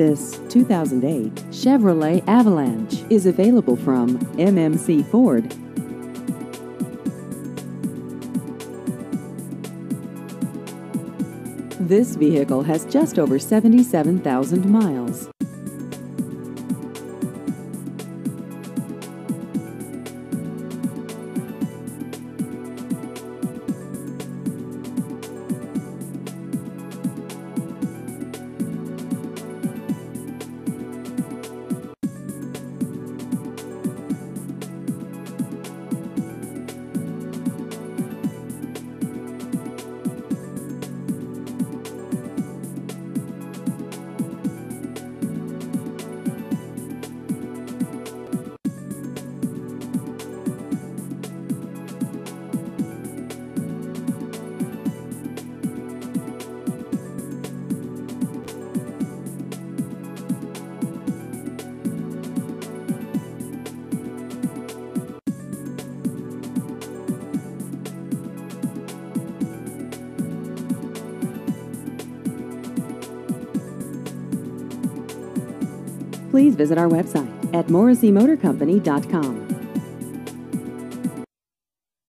This 2008 Chevrolet Avalanche is available from MMC Ford. This vehicle has just over 77,000 miles. Please visit our website at morrisseymotorcompany.com.